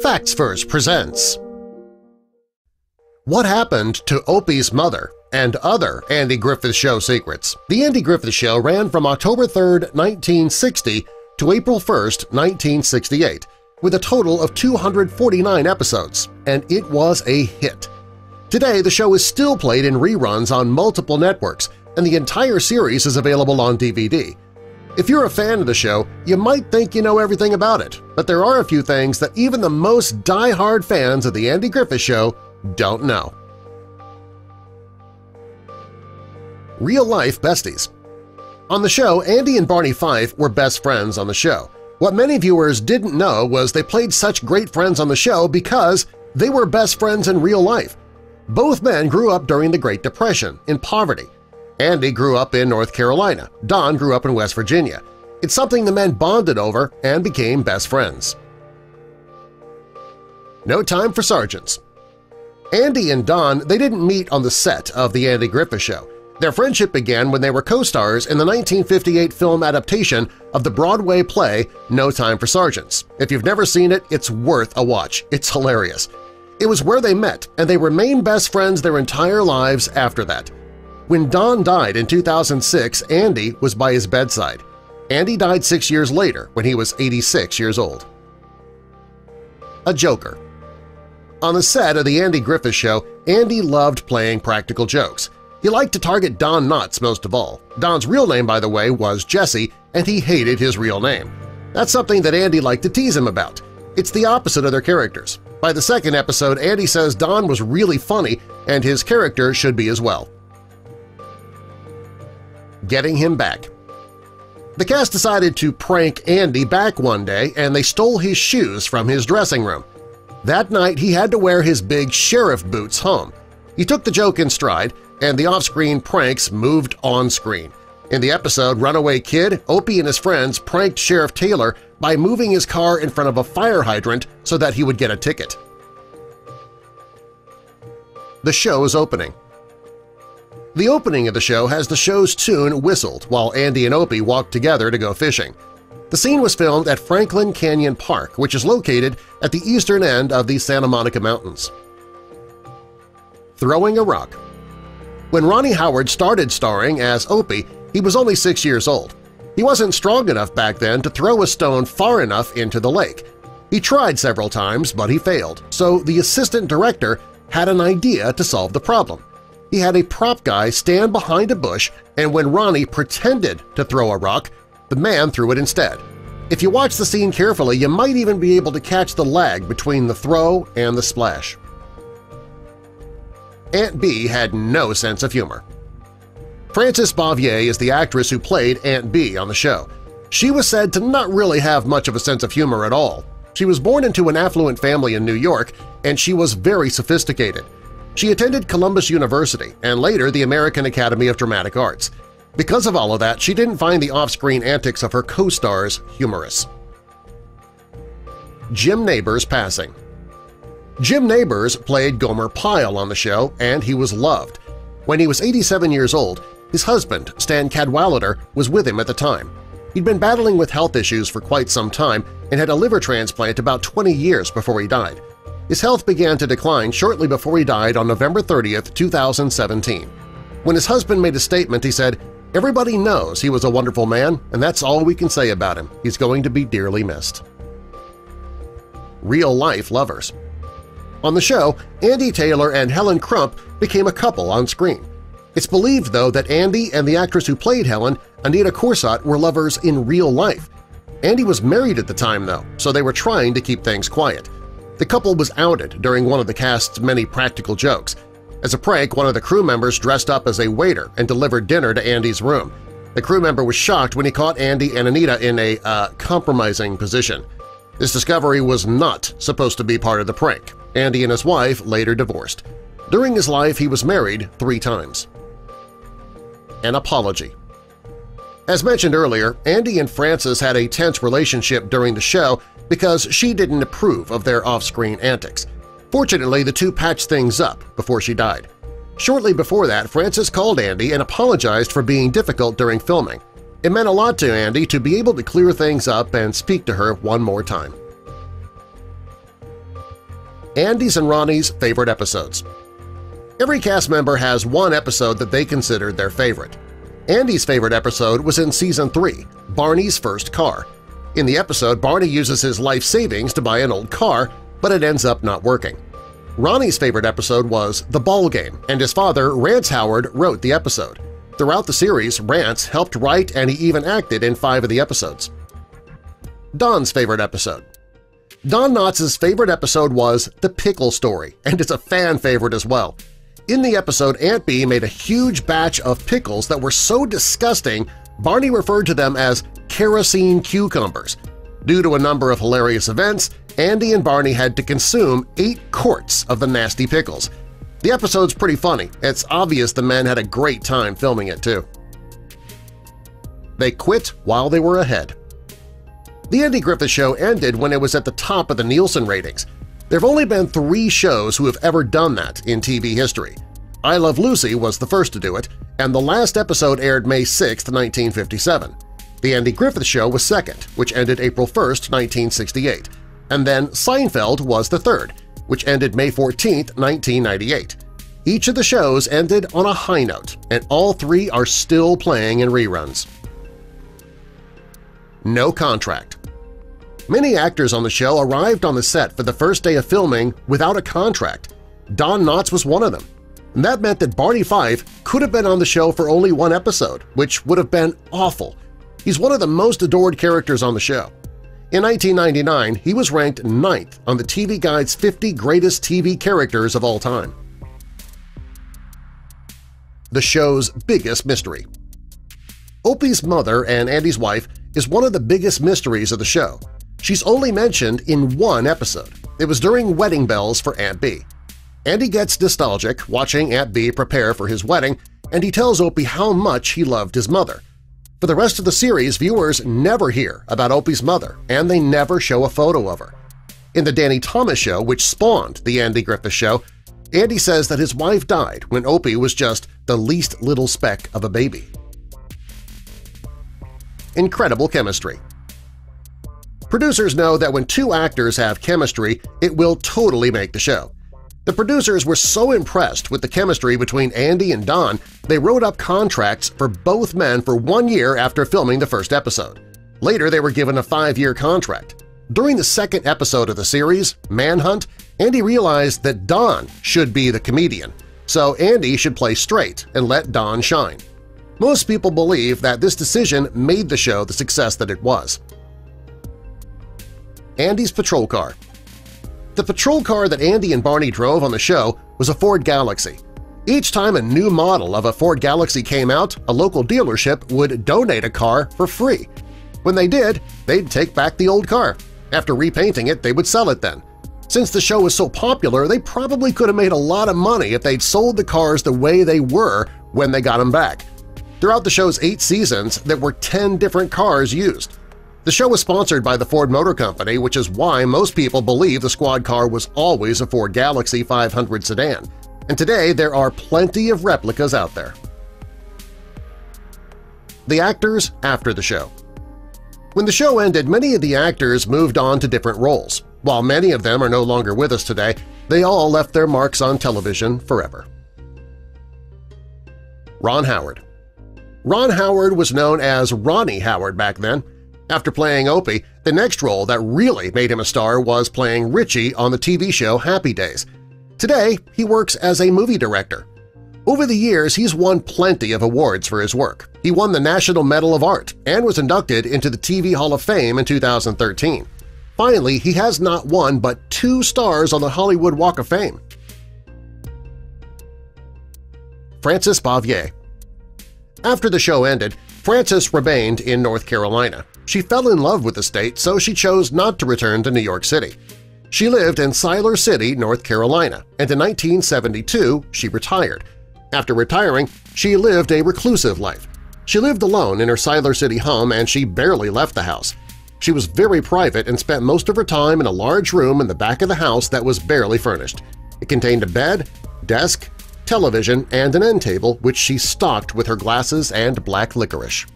Facts Verse presents What Happened to Opie's Mother and Other Andy Griffith Show Secrets. The Andy Griffith Show ran from October 3, 1960 to April 1, 1968, with a total of 249 episodes, and it was a hit. Today, the show is still played in reruns on multiple networks, and the entire series is available on DVD. If you're a fan of the show, you might think you know everything about it, but there are a few things that even the most die-hard fans of The Andy Griffith Show don't know. Real-life besties On the show, Andy and Barney Fife were best friends on the show. What many viewers didn't know was they played such great friends on the show because they were best friends in real life. Both men grew up during the Great Depression, in poverty, Andy grew up in North Carolina. Don grew up in West Virginia. It's something the men bonded over and became best friends. No time for sergeants. Andy and Don they didn't meet on the set of The Andy Griffith Show. Their friendship began when they were co-stars in the 1958 film adaptation of the Broadway play No Time for Sergeants. If you've never seen it, it's worth a watch. It's hilarious. It was where they met, and they remained best friends their entire lives after that. When Don died in 2006, Andy was by his bedside. Andy died six years later when he was 86 years old. A Joker On the set of The Andy Griffith Show, Andy loved playing practical jokes. He liked to target Don Knotts most of all. Don's real name, by the way, was Jesse, and he hated his real name. That's something that Andy liked to tease him about. It's the opposite of their characters. By the second episode, Andy says Don was really funny and his character should be as well getting him back. The cast decided to prank Andy back one day and they stole his shoes from his dressing room. That night he had to wear his big sheriff boots home. He took the joke in stride, and the off-screen pranks moved on-screen. In the episode Runaway Kid, Opie and his friends pranked Sheriff Taylor by moving his car in front of a fire hydrant so that he would get a ticket. The show is opening. The opening of the show has the show's tune whistled while Andy and Opie walk together to go fishing. The scene was filmed at Franklin Canyon Park, which is located at the eastern end of the Santa Monica Mountains. Throwing a Rock When Ronnie Howard started starring as Opie, he was only six years old. He wasn't strong enough back then to throw a stone far enough into the lake. He tried several times, but he failed, so the assistant director had an idea to solve the problem he had a prop guy stand behind a bush and when Ronnie pretended to throw a rock, the man threw it instead. If you watch the scene carefully, you might even be able to catch the lag between the throw and the splash. Aunt Bee had no sense of humor. Frances Bavier is the actress who played Aunt Bee on the show. She was said to not really have much of a sense of humor at all. She was born into an affluent family in New York, and she was very sophisticated. She attended Columbia University and later the American Academy of Dramatic Arts. Because of all of that, she didn't find the off-screen antics of her co-stars humorous. Jim Nabors passing Jim Nabors played Gomer Pyle on the show, and he was loved. When he was 87 years old, his husband, Stan Cadwallader, was with him at the time. He'd been battling with health issues for quite some time and had a liver transplant about 20 years before he died. His health began to decline shortly before he died on November 30, 2017. When his husband made a statement, he said, Everybody knows he was a wonderful man, and that's all we can say about him. He's going to be dearly missed. Real-life lovers On the show, Andy Taylor and Helen Crump became a couple on screen. It's believed, though, that Andy and the actress who played Helen, Aneta Corsaut, were lovers in real life. Andy was married at the time, though, so they were trying to keep things quiet. The couple was outed during one of the cast's many practical jokes. As a prank, one of the crew members dressed up as a waiter and delivered dinner to Andy's room. The crew member was shocked when he caught Andy and Aneta in a uh, compromising position. This discovery was not supposed to be part of the prank. Andy and his wife later divorced. During his life, he was married three times. An apology As mentioned earlier, Andy and Frances had a tense relationship during the show because she didn't approve of their off-screen antics. Fortunately, the two patched things up before she died. Shortly before that, Frances called Andy and apologized for being difficult during filming. It meant a lot to Andy to be able to clear things up and speak to her one more time. Andy's and Ronnie's favorite episodes. Every cast member has one episode that they considered their favorite. Andy's favorite episode was in Season 3, Barney's First Car. In the episode, Barney uses his life savings to buy an old car, but it ends up not working. Ronnie's favorite episode was The Ball Game, and his father, Rance Howard, wrote the episode. Throughout the series, Rance helped write and he even acted in five of the episodes. Don's favorite episode Don Knotts' favorite episode was The Pickle Story, and it's a fan favorite as well. In the episode, Aunt Bee made a huge batch of pickles that were so disgusting Barney referred to them as kerosene cucumbers. Due to a number of hilarious events, Andy and Barney had to consume eight quarts of the nasty pickles. The episode's pretty funny. It's obvious the men had a great time filming it, too. They quit while they were ahead. The Andy Griffith Show ended when it was at the top of the Nielsen ratings, there have only been three shows who have ever done that in TV history. I Love Lucy was the first to do it, and the last episode aired May 6, 1957. The Andy Griffith Show was second, which ended April 1, 1968, and then Seinfeld was the third, which ended May 14, 1998. Each of the shows ended on a high note, and all three are still playing in reruns. No contract Many actors on the show arrived on the set for the first day of filming without a contract. Don Knotts was one of them. And that meant that Barney Fife could have been on the show for only one episode, which would have been awful. He's one of the most adored characters on the show. In 1999, he was ranked ninth on the TV Guide's 50 Greatest TV Characters of All Time. The show's biggest mystery Opie's mother and Andy's wife is one of the biggest mysteries of the show. She's only mentioned in one episode. It was during Wedding Bells for Aunt Bee. Andy gets nostalgic watching Aunt Bee prepare for his wedding, and he tells Opie how much he loved his mother. For the rest of the series, viewers never hear about Opie's mother, and they never show a photo of her. In the Danny Thomas Show, which spawned the Andy Griffith Show, Andy says that his wife died when Opie was just the least little speck of a baby. Incredible chemistry Producers know that when two actors have chemistry, it will totally make the show. The producers were so impressed with the chemistry between Andy and Don, they wrote up contracts for both men for one year after filming the first episode. Later, they were given a five-year contract. During the second episode of the series, Manhunt, Andy realized that Don should be the comedian, so Andy should play straight and let Don shine. Most people believe that this decision made the show the success that it was. Andy's patrol car. The patrol car that Andy and Barney drove on the show was a Ford Galaxie. Each time a new model of a Ford Galaxie came out, a local dealership would donate a car for free. When they did, they'd take back the old car. After repainting it, they would sell it then. Since the show was so popular, they probably could have made a lot of money if they'd sold the cars the way they were when they got them back. Throughout the show's eight seasons, there were 10 different cars used. The show was sponsored by the Ford Motor Company, which is why most people believe the squad car was always a Ford Galaxie 500 sedan, and today there are plenty of replicas out there. The actors after the show When the show ended, many of the actors moved on to different roles. While many of them are no longer with us today, they all left their marks on television forever. Ron Howard Ron Howard was known as Ronnie Howard back then. After playing Opie, the next role that really made him a star was playing Richie on the TV show Happy Days. Today, he works as a movie director. Over the years, he's won plenty of awards for his work. He won the National Medal of Art and was inducted into the TV Hall of Fame in 2013. Finally, he has not one but two stars on the Hollywood Walk of Fame. Frances Bavier After the show ended, Frances remained in North Carolina. She fell in love with the state, so she chose not to return to New York City. She lived in Siler City, North Carolina, and in 1972 she retired. After retiring, she lived a reclusive life. She lived alone in her Siler City home and she barely left the house. She was very private and spent most of her time in a large room in the back of the house that was barely furnished. It contained a bed, desk, television, and an end table which she stocked with her glasses and black licorice.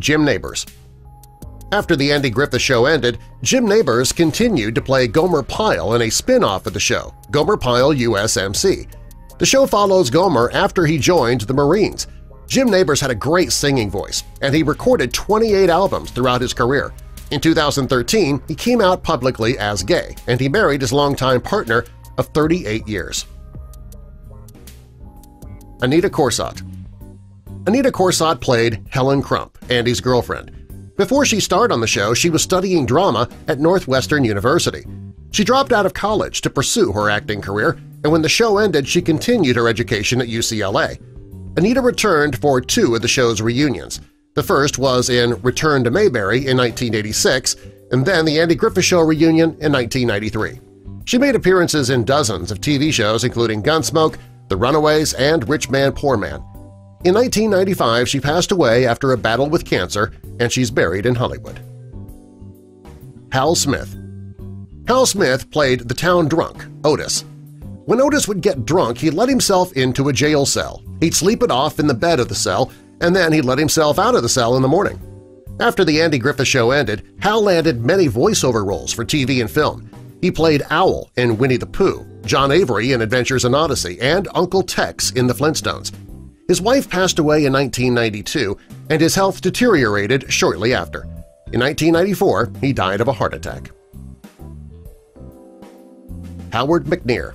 Jim Nabors. After the Andy Griffith Show ended, Jim Nabors continued to play Gomer Pyle in a spin-off of the show, Gomer Pyle USMC. The show follows Gomer after he joined the Marines. Jim Nabors had a great singing voice, and he recorded 28 albums throughout his career. In 2013, he came out publicly as gay, and he married his longtime partner of 38 years. Aneta Corsaut Aneta Corsaut played Helen Crump, Andy's girlfriend. Before she starred on the show, she was studying drama at Northwestern University. She dropped out of college to pursue her acting career, and when the show ended, she continued her education at UCLA. Aneta returned for two of the show's reunions. The first was in Return to Mayberry in 1986, and then the Andy Griffith Show reunion in 1993. She made appearances in dozens of TV shows including Gunsmoke, The Runaways, and Rich Man Poor Man. In 1995, she passed away after a battle with cancer, and she's buried in Hollywood. Hal Smith Hal Smith played the town drunk, Otis. When Otis would get drunk, he'd let himself into a jail cell. He'd sleep it off in the bed of the cell, and then he'd let himself out of the cell in the morning. After the Andy Griffith Show ended, Hal landed many voiceover roles for TV and film. He played Owl in Winnie the Pooh, John Avery in Adventures in Odyssey, and Uncle Tex in The Flintstones. His wife passed away in 1992, and his health deteriorated shortly after. In 1994, he died of a heart attack. Howard McNear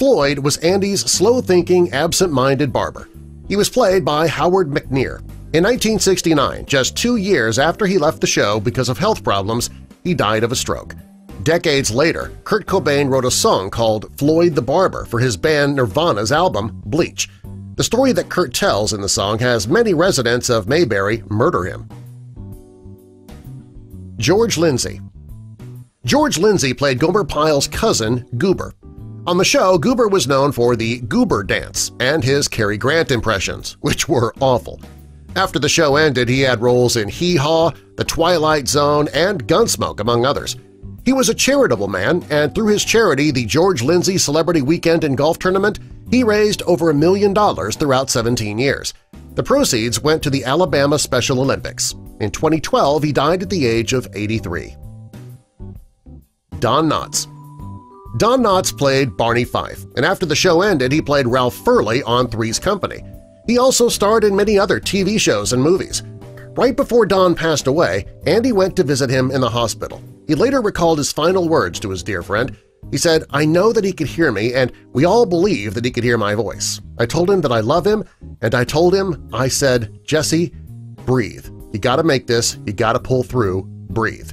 Floyd was Andy's slow-thinking, absent-minded barber. He was played by Howard McNear. In 1969, just two years after he left the show because of health problems, he died of a stroke. Decades later, Kurt Cobain wrote a song called Floyd the Barber for his band Nirvana's album Bleach. The story that Kurt tells in the song has many residents of Mayberry murder him. George Lindsay George Lindsay played Gomer Pyle's cousin, Goober. On the show, Goober was known for the Goober dance and his Cary Grant impressions, which were awful. After the show ended, he had roles in Hee Haw, The Twilight Zone, and Gunsmoke, among others. He was a charitable man, and through his charity, the George Lindsay Celebrity Weekend and Golf Tournament, he raised over a million dollars throughout 17 years. The proceeds went to the Alabama Special Olympics. In 2012, he died at the age of 83. Don Knotts Don Knotts played Barney Fife, and after the show ended, he played Ralph Furley on Three's Company. He also starred in many other TV shows and movies. Right before Don passed away, Andy went to visit him in the hospital. He later recalled his final words to his dear friend, he said, I know that he could hear me, and we all believe that he could hear my voice. I told him that I love him, and I told him, I said, Jesse, breathe. You gotta make this, you gotta pull through, breathe.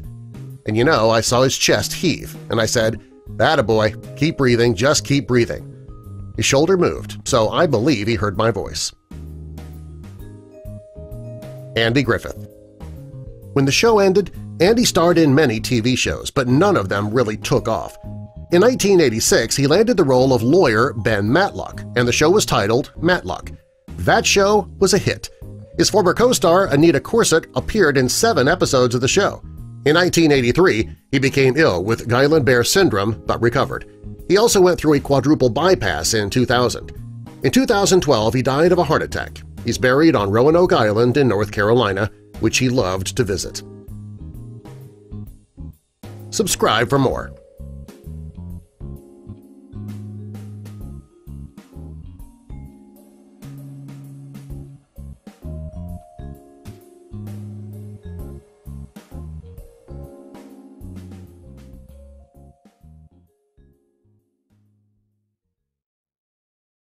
And you know, I saw his chest heave, and I said, That boy, keep breathing, just keep breathing. His shoulder moved, so I believe he heard my voice. Andy Griffith When the show ended, Andy starred in many TV shows, but none of them really took off. In 1986, he landed the role of lawyer Ben Matlock, and the show was titled Matlock. That show was a hit. His former co-star Aneta Corsaut appeared in seven episodes of the show. In 1983, he became ill with Guillain-Barré syndrome but recovered. He also went through a quadruple bypass in 2000. In 2012, he died of a heart attack. He's buried on Roanoke Island in North Carolina, which he loved to visit. Subscribe for more.